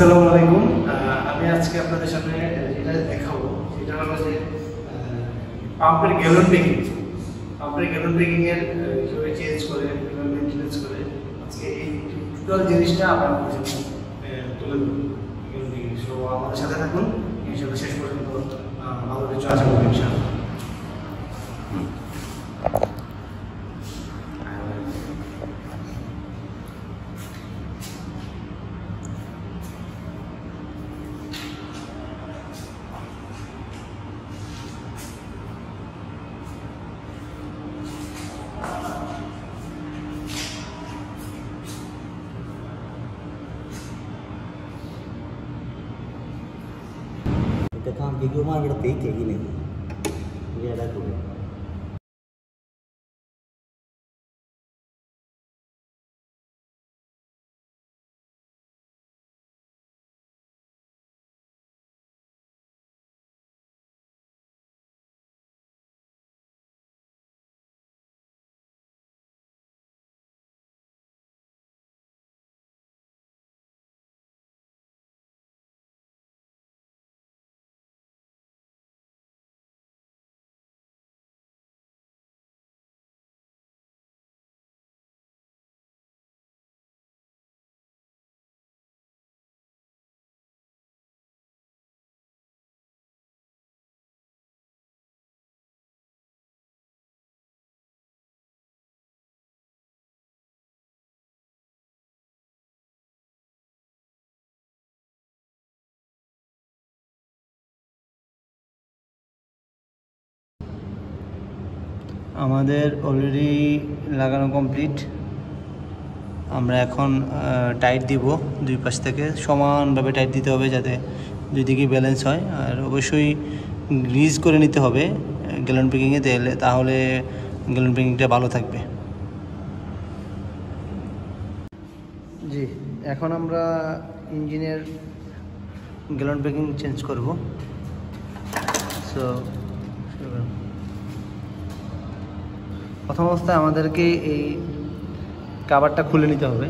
আসসালামু আলাইকুম। আমি আজকে আপনাদের সামনে যেটা দেখাবো সেটা হলো যে পাম্পের গ্যালন পেকিং পাম্পের গ্যালন এর কীভাবে চেঞ্জ করে কীভাবে মেনটেন্স করে আজকে এই টোটাল জিনিসটা কাছে আহ, তুলে ধরবো। সো আমাদের সাথে থাকুন। ইনশাআল্লাহ শেষ পর্যন্ত ভালো কিছু করব තාම කිව්වම අපිට තේකේ කියන්නේ. ඊයඩ කුඩේ. আমাদের অলরেডি লাগানো কমপ্লিট আমরা এখন টাইট দিব দুই পাশ থেকে। সমানভাবে টাইট দিতে হবে যাতে দুই দিকেই ব্যালেন্স হয়। আর অবশ্যই গ্রিজ করে নিতে হবে গ্যালন প্যাকিংয়ে তেলে তাহলে গ্যালন প্যাকিংটা ভালো থাকবে। জি, এখন আমরা ইঞ্জিনের গ্যালন প্যাকিং চেঞ্জ করব। সো প্রথম অবস্থায় আমাদেরকে এই কাভারটা খুলে নিতে হবে।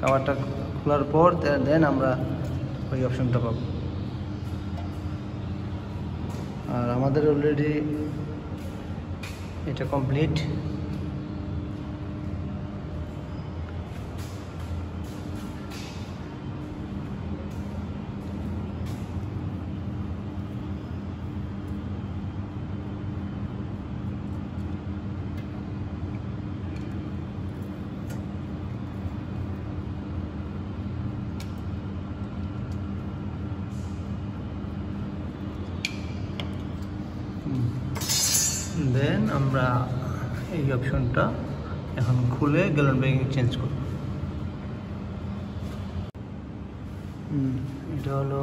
কাভারটা খোলার পর দেন আমরা ওই অপশনটা পাবো। আর আমাদের অলরেডি এটা কমপ্লিট দেন আমরা এই অপশনটা এখন খুলে গ্যালন ব্যাগিং চেঞ্জ করব। এটা হলো